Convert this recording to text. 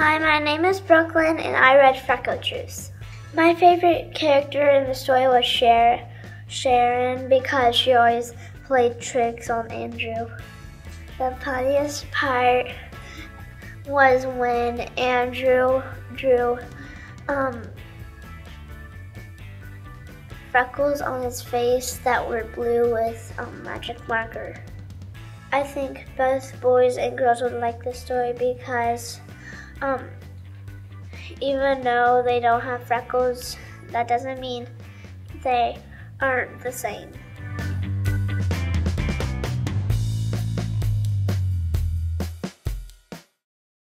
Hi, my name is Brooklyn and I read Freckle Juice. My favorite character in the story was Cher, Sharon because she always played tricks on Andrew. The funniest part was when Andrew drew um, freckles on his face that were blue with um, magic marker. I think both boys and girls would like this story because um, even though they don't have freckles, that doesn't mean they aren't the same.